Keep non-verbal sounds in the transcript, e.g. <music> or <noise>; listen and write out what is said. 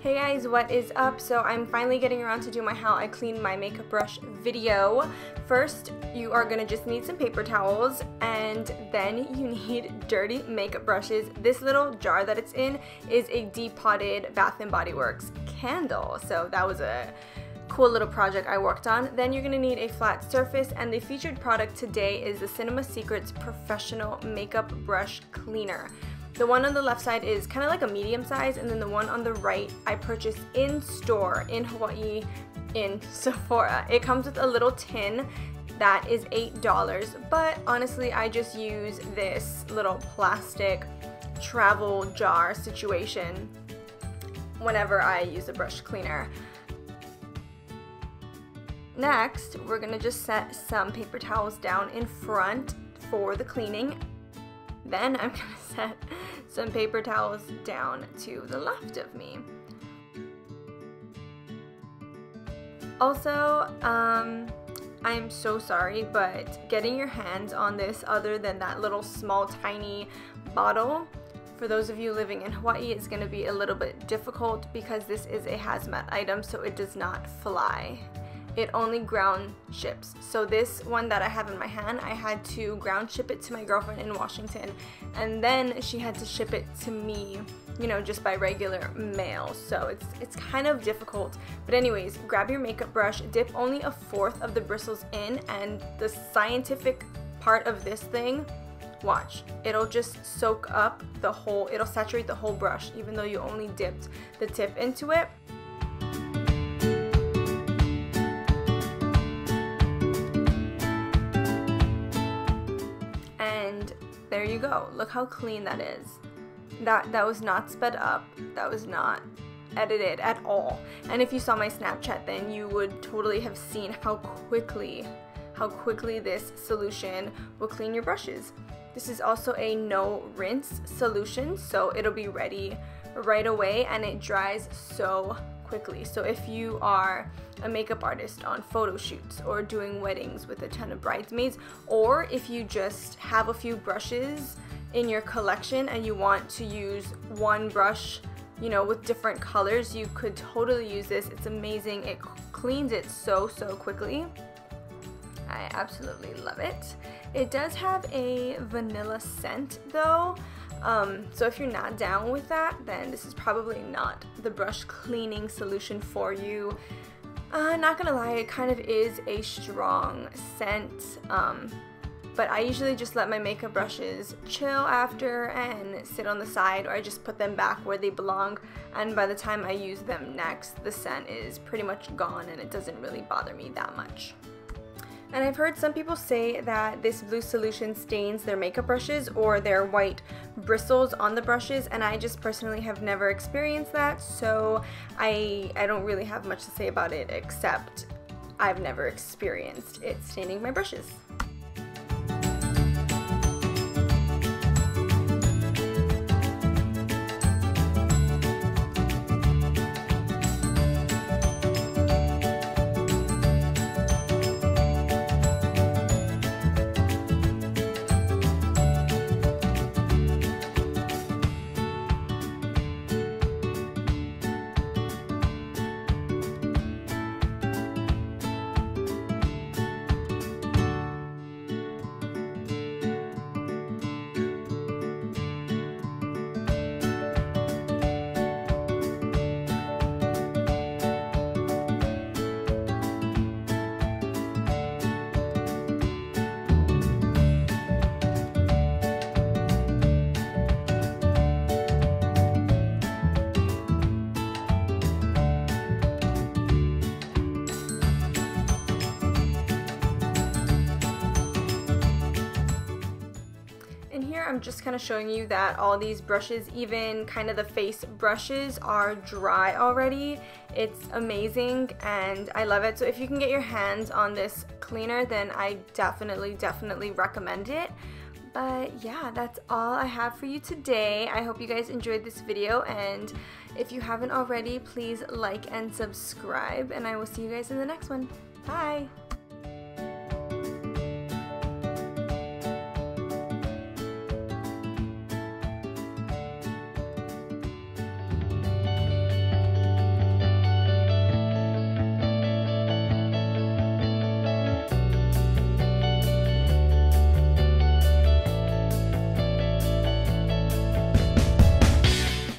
Hey guys, what is up? So I'm finally getting around to do my how I clean my makeup brush video. First, you are gonna just need some paper towels and then you need <laughs> dirty makeup brushes. This little jar that it's in is a depotted Bath & Body Works candle. So that was a cool little project I worked on. Then you're gonna need a flat surface and the featured product today is the Cinema Secrets Professional Makeup Brush Cleaner. The one on the left side is kind of like a medium size, and then the one on the right I purchased in store in Hawaii in <laughs> Sephora. It comes with a little tin that is $8, but honestly, I just use this little plastic travel jar situation whenever I use a brush cleaner. Next, we're gonna just set some paper towels down in front for the cleaning. Then I'm gonna <laughs> set some paper towels down to the left of me. Also, um, I'm so sorry, but getting your hands on this other than that little small tiny bottle for those of you living in Hawaii is going to be a little bit difficult because this is a hazmat item so it does not fly it only ground ships. So this one that I have in my hand, I had to ground ship it to my girlfriend in Washington and then she had to ship it to me, you know, just by regular mail. So it's it's kind of difficult. But anyways, grab your makeup brush, dip only a fourth of the bristles in and the scientific part of this thing watch it'll just soak up the whole it'll saturate the whole brush even though you only dipped the tip into it there you go. Look how clean that is. That that was not sped up. That was not edited at all. And if you saw my Snapchat then you would totally have seen how quickly how quickly this solution will clean your brushes. This is also a no rinse solution, so it'll be ready right away and it dries so quickly. So if you are a makeup artist on photo shoots or doing weddings with a ton of bridesmaids, or if you just have a few brushes in your collection and you want to use one brush you know with different colors you could totally use this. It's amazing. It cleans it so so quickly. I absolutely love it. It does have a vanilla scent though um, so if you're not down with that, then this is probably not the brush cleaning solution for you. Uh, not gonna lie, it kind of is a strong scent, um, but I usually just let my makeup brushes chill after and sit on the side or I just put them back where they belong and by the time I use them next, the scent is pretty much gone and it doesn't really bother me that much. And I've heard some people say that this blue solution stains their makeup brushes or their white bristles on the brushes and I just personally have never experienced that so I, I don't really have much to say about it except I've never experienced it staining my brushes. I'm just kind of showing you that all these brushes, even kind of the face brushes, are dry already. It's amazing and I love it. So if you can get your hands on this cleaner, then I definitely, definitely recommend it. But yeah, that's all I have for you today. I hope you guys enjoyed this video and if you haven't already, please like and subscribe and I will see you guys in the next one. Bye!